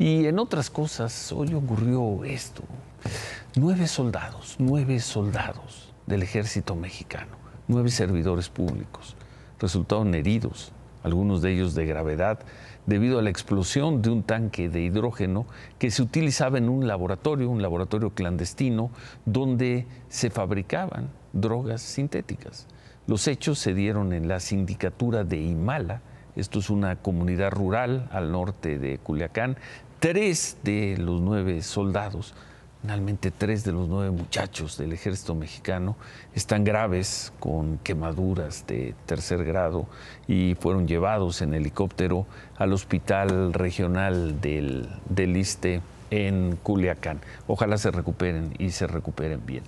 Y en otras cosas, hoy ocurrió esto. Nueve soldados, nueve soldados del ejército mexicano, nueve servidores públicos, resultaron heridos, algunos de ellos de gravedad, debido a la explosión de un tanque de hidrógeno que se utilizaba en un laboratorio, un laboratorio clandestino, donde se fabricaban drogas sintéticas. Los hechos se dieron en la sindicatura de Imala, esto es una comunidad rural al norte de Culiacán. Tres de los nueve soldados Finalmente, tres de los nueve muchachos del ejército mexicano están graves con quemaduras de tercer grado y fueron llevados en helicóptero al hospital regional del, del Iste en Culiacán. Ojalá se recuperen y se recuperen bien.